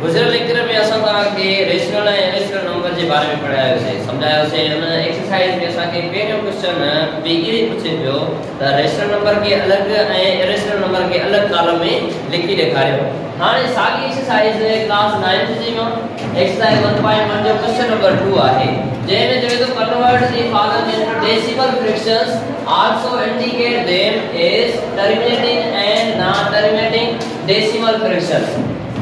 गुज़िरियल लेक्चर में असां तव्हांखे रेशनल ऐं इरेशनल नंबर जे बारे में पढ़ाया पढ़ायोसीं सम्झायोसीं हिन एक्सरसाइज में असांखे पहिरियों क्वेश्चन बि ईअं पुछे पियो त रेशनल नंबर खे अलॻि ऐं इरेशनल नंबर खे अलॻि कॉलम में लिखी ॾेखारियो हाणे साॻी एक्सरसाइज क्लास 9 जी में एक्सरसाइज 1.1 जो क्वेश्चन नंबर 2 आहे जंहिंमें चवे थो convert the following decimal fractions also indicate them as terminating and non terminating decimal fractions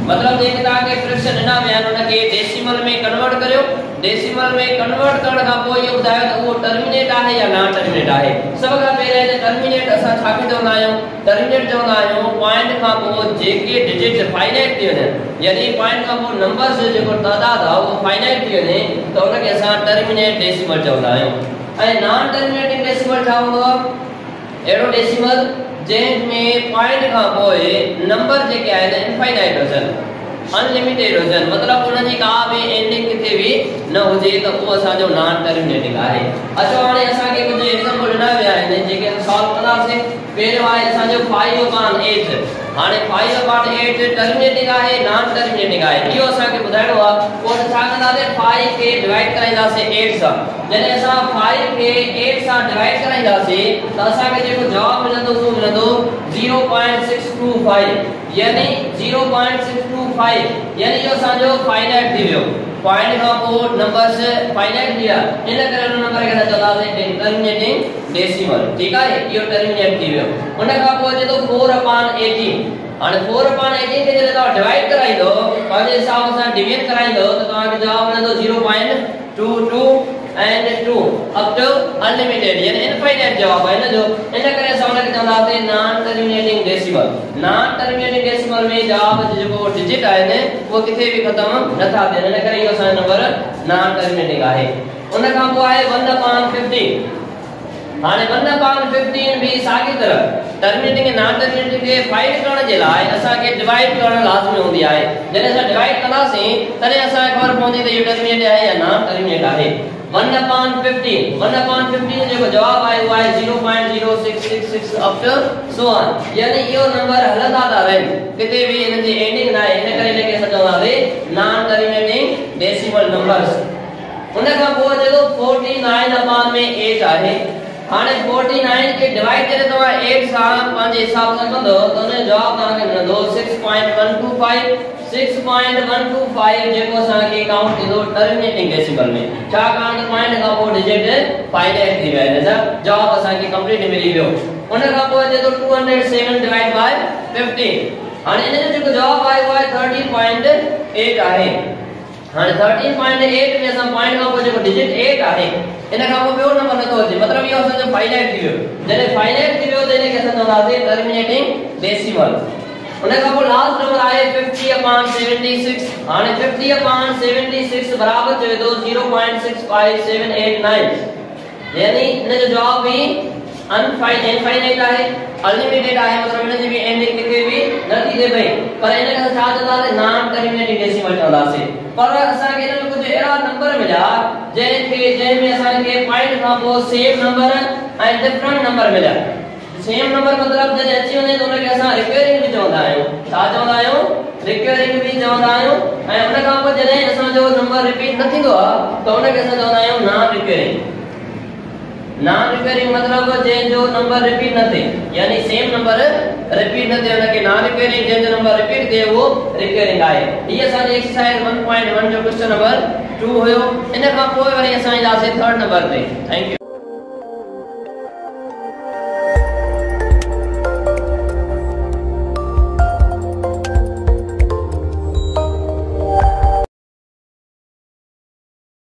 मतलब जे ता के फ्रैक्शन विया आहिनि उनखे डेसिमल में कन्वर्ट करियो डेसिमल में कन्वर्ट करण खां पोइ इहो ॿुधायो त उहो टर्मिनेट आहे या नॉन टर्मिनेट आहे। सभ खां पहिरियों हिन टर्मिनेट असां छा खे चवंदा टर्मिनेट चवंदा आहियूं पॉइंट खां पोइ जेके डिजिट फाइनाइट थी वञनि, यानी पॉइंट खां पोइ नंबर्स जेको तइदाद आहे, उहो फाइनाइट थी वञे, त उनखे असां टर्मिनेट डेसिमल चवंदा आहियूं। ऐं नॉन टर्मिनेटिंग डेसिमल छा हूंदो आहे? अहिड़ो डेसिमल जंहिंमें पॉइंट खां पोइ नंबर जेके आहिनि इनफाइनाइट हुजनि। अनलिमिटेड हुजनि मतिलबु उनजी का बि एंडिंग किथे बि न हुजे त उहो असांजो नॉन टर्मिनेटिंग आहे अचो हाणे असांखे कुझु एग्ज़ाम्पल ॾिना विया आहिनि जेके सॉल्व कंदासीं पहिरियों आहे असांजो फाइव अपॉन एट हाणे फाइव अपॉन एट टर्मिनेटिंग आहे नॉन टर्मिनेटिंग आहे इहो असांखे ॿुधाइणो आहे पोइ छा कंदासीं फाइव खे डिवाइड कराईंदासीं एट सां। जॾहिं असां फाइव खे एट सां डिवाइड कराईंदासीं, त असांखे जेको जवाबु मिलंदो, उहो मिलंदो zero point six two five यानी zero point six two five यानी इहो असांजो फाइनाइट थी वियो। पॉइंट खां पोइ नंबर्स फाइनाइट थी इन करे नंबर खे असां चवंदासीं टर्मिनेटिंग डेसिमल ठीकु आहे इहो टर्मिनेट थी वियो उन फोर अपॉन एटीन हाणे फोर अपॉन एटीन खे जॾहिं तव्हां डिवाइड कराईंदो पंहिंजे हिसाब सां डिवीज़न कराईंदो त तव्हांखे जवाबु मिलंदो zero point two two and two up to unlimited यानी इनफाइनाइट जवाब है ना जो। इन करे असां उनखे चवंदासीं non terminating decimal non terminating decimal में जवाब जेको डिजिट आए ने वो किथे भी खत्म नथा थियनि इन करे इहो असांजो नंबर नॉन टर्मिनेटिंग आहे उन खां पोइ आहे 1 upon 15 हाणे 1 upon 15 भी साॻी तरह टर्मिनेटिंग ऐं नॉन टर्मिनेटिंग खे फाइंड करण जे लाइ असांखे डिवाइड करण लाज़मी हूंदी आहे जॾहिं असां डिवाइड कंदासीं तॾहिं असांखे ख़बर पवंदी त इहो टर्मिनेट आहे या नॉन टर्मिनेट आहे 1 upon 15 1 upon 15 जेको जवाब आहे वो आहे 0.0666 अप टू सो ऑन यानी इहो नंबर हलंदा था रहनि किथे भी इन जी एंडिंग ना आहे इन करे लेके असां चवंदासीं नॉन टर्मिनेटिंग डेसिमल नंबर्स उन खां पोइ अचे थो 49 upon में 8 आहे हाणे 49 खे डिवाइड करे तव्हां 8 सां पंहिंजे हिसाब सां कंदो त उन जवाब तव्हांखे मिलंदो 6.125 6.125 जेको असांखे काउंट थींदो टर्मिनेटिंग डेसिमल में छाकाणि त पॉइंट खां पोइ डिजिट फाइनाइट थी विया आहिनि जवाब असांखे कंप्लीट मिली वियो उन खां पोइ अचे थो 207 डिवाइड बाय 15 हाणे इन जो जेको जवाब उहो आहे 30.8 आहे हाणे 13.8 में असां पॉइंट खां पोइ जेको डिजिट 8 आहे. इन खां पोइ ॿियो नंबर नथो अचे मतिलबु इहो असांजो फाइनाइट थी वियो जॾहिं फाइनाइट थी वियो त इनखे असां चवंदासीं टर्मिनेटिंग डेसिमल उन खां पोइ लास्ट नंबर आहे 50 अपॉन 76 हाणे 50 अपॉन 76 बराबर चवे थो 0.65789 यानी इन जो जवाब भी अनफाइन इनफाइनाइट अनलिमिटेड आहे. मतलब इन जी भी एंडिंग किथे भी न थी थिए पई पर इन खे छा चवंदासीं नॉन टर्मिनेटिंग डेसिमल चवंदासीं पर असांखे इन में कुझु अहिड़ा नंबर मिलिया जंहिंखे जंहिंमें असांखे पॉइंट खां पोइ सेम नंबर ऐं डिफरेंट नंबर मिलिया सेम नंबर मतलब जॾहिं अची वञे त उनखे असां रिकरिंग बि चवंदा आहियूं छा चवंदा आहियूं रिकरिंग बि चवंदा आहियूं ऐं उन खां पोइ जॾहिं असांजो नंबर रिपीट न थींदो त उनखे असां चवंदा आहियूं नॉन नॉन रिपेयरिंग मतलब जंहिंजो नंबर रिपीट न थिए यानी सेम नंबर रिपीट न ना उनखे नॉन रिकरिंग जो नंबर रिपीट थिए वो रिपेयरिंग आए ये सारे एक्सरसाइज 1.1 जो क्वेश्चन नंबर 2 हुयो इन खां पोइ वरी असां ईंदासीं थर्ड नंबर ते थैंक यू